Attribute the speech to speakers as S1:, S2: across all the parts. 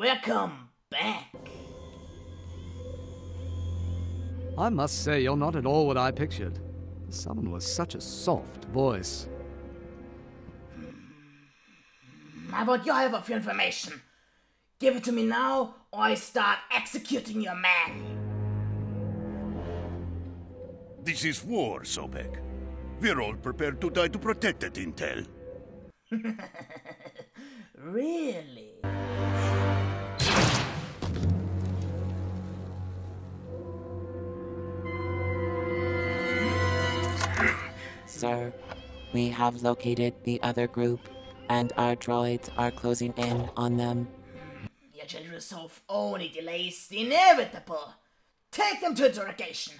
S1: Welcome back.
S2: I must say, you're not at all what I pictured. The summon was such a soft voice. Hmm.
S1: I want your help for information. Give it to me now, or I start executing your man.
S3: This is war, Sobeck. We're all prepared to die to protect that intel.
S1: Really?
S4: Sir, we have located the other group, and our droids are closing in on them.
S1: Your general self only delays the inevitable. Take them to interrogation.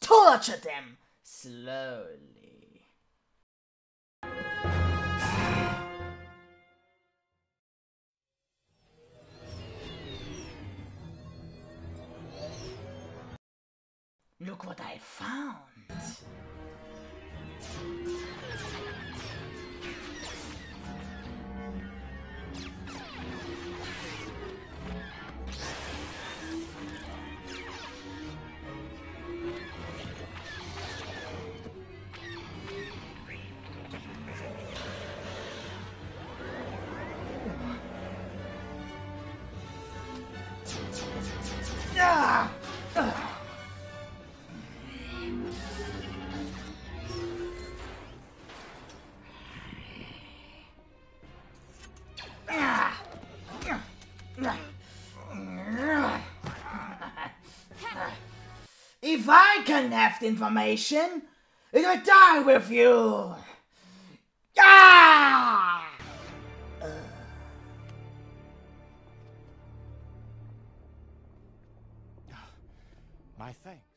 S1: Torture them slowly. Look what I found. If I can have the information, it will die with you. Ah!
S5: My thanks.